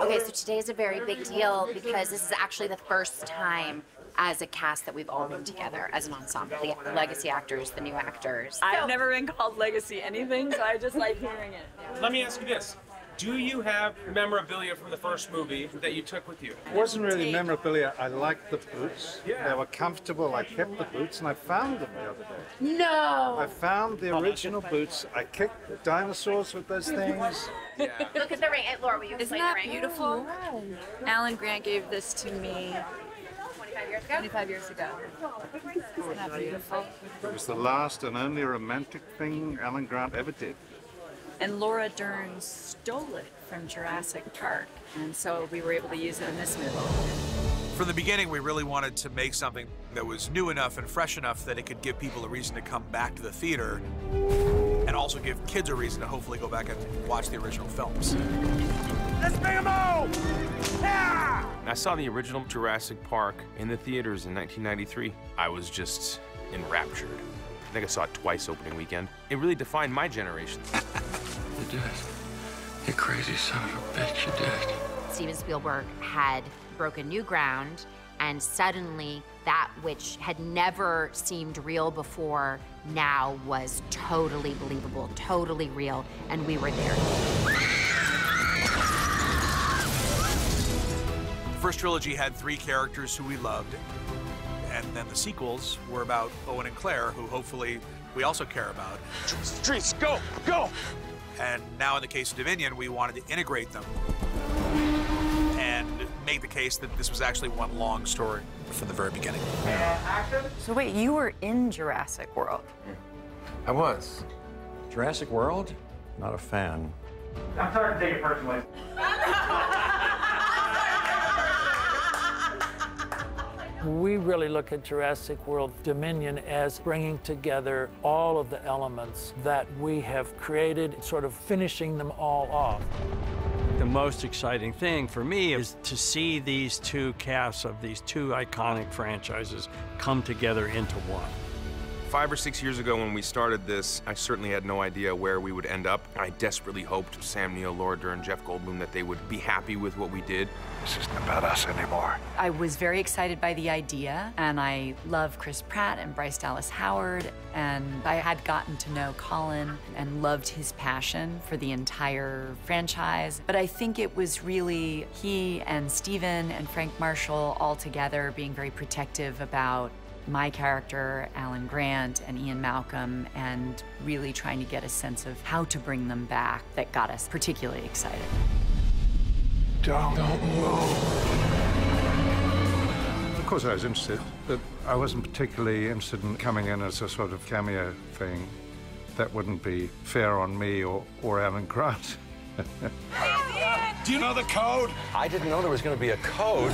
Okay, so today is a very big deal because this is actually the first time as a cast that we've all been together as an ensemble. The legacy actors, the new actors. I've never been called legacy anything, so I just like hearing it. Let me ask you this. Do you have memorabilia from the first movie that you took with you? It wasn't really memorabilia. I liked the boots. Yeah. They were comfortable. I kept the boots and I found them the other day. No! I found the original boots. I kicked the dinosaurs with those things. Look at the ring. Hey, Laura, will you Isn't that the ring? beautiful? Alan Grant gave this to me 25 years ago? 25 years ago. Isn't that beautiful? It was the last and only romantic thing Alan Grant ever did. And Laura Dern stole it from Jurassic Park, and so we were able to use it in this movie. From the beginning, we really wanted to make something that was new enough and fresh enough that it could give people a reason to come back to the theater and also give kids a reason to hopefully go back and watch the original films. Let's bring them all! I saw the original Jurassic Park in the theaters in 1993. I was just enraptured. I think I saw it twice opening weekend. It really defined my generation. You did. You crazy son of a bitch, you did. Steven Spielberg had broken new ground, and suddenly that which had never seemed real before now was totally believable, totally real, and we were there. The first trilogy had three characters who we loved, and then the sequels were about Owen and Claire, who hopefully we also care about. Streets, go, go! And now in the case of Dominion, we wanted to integrate them and make the case that this was actually one long story from the very beginning. So wait, you were in Jurassic World? I was. Jurassic World? Not a fan. I'm sorry to take it personally. We really look at Jurassic World Dominion as bringing together all of the elements that we have created, sort of finishing them all off. The most exciting thing for me is to see these two casts of these two iconic franchises come together into one. Five or six years ago when we started this, I certainly had no idea where we would end up. I desperately hoped Sam Neill, Laura Dern, Jeff Goldblum, that they would be happy with what we did. This isn't about us anymore. I was very excited by the idea, and I love Chris Pratt and Bryce Dallas Howard, and I had gotten to know Colin and loved his passion for the entire franchise. But I think it was really he and Steven and Frank Marshall all together being very protective about my character, Alan Grant, and Ian Malcolm, and really trying to get a sense of how to bring them back that got us particularly excited. Don't, move. Of course, I was interested, but I wasn't particularly interested in coming in as a sort of cameo thing. That wouldn't be fair on me or, or Alan Grant. Do you know the code? I didn't know there was going to be a code.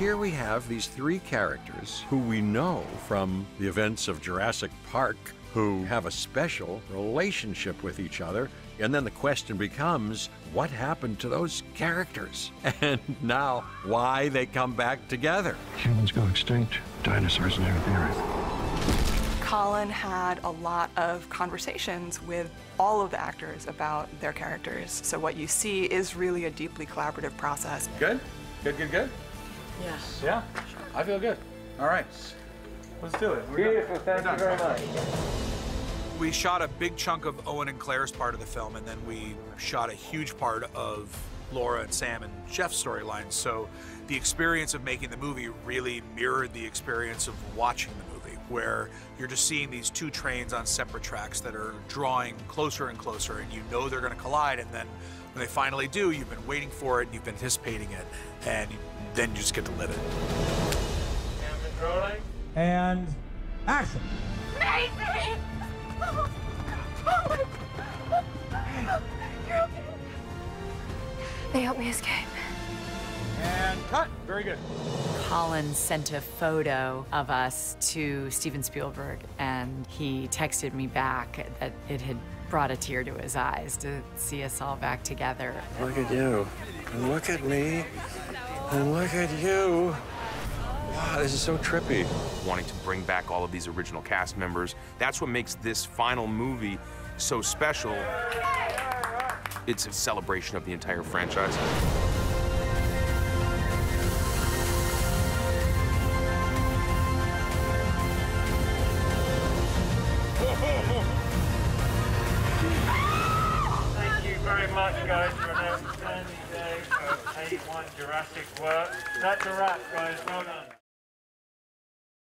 Here we have these three characters who we know from the events of Jurassic Park who have a special relationship with each other. And then the question becomes what happened to those characters? And now, why they come back together? Humans go extinct. Dinosaurs inherit the earth. Colin had a lot of conversations with all of the actors about their characters. So what you see is really a deeply collaborative process. Good? Good, good, good? Yeah. Yeah? I feel good. All right. Let's do it. Beautiful, thank you very much. We shot a big chunk of Owen and Claire's part of the film, and then we shot a huge part of Laura and Sam and Jeff's storylines. So the experience of making the movie really mirrored the experience of watching the movie, where you're just seeing these two trains on separate tracks that are drawing closer and closer, and you know they're going to collide, and then when they finally do, you've been waiting for it, you've been anticipating it, and then you just get to live it. And action. Oh they helped me escape. And cut. Very good. Colin sent a photo of us to Steven Spielberg, and he texted me back that it had brought a tear to his eyes to see us all back together. Look at you. And look at me. And look at you. Wow, this is so trippy. Wanting to bring back all of these original cast members. That's what makes this final movie so special. It's a celebration of the entire franchise. Very much, guys, for an outstanding day of A1 Jurassic work. That's a wrap, guys. Well done.